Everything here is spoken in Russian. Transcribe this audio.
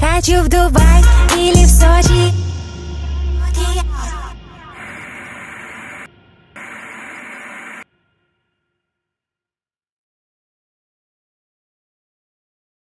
Хочу в Дубай или в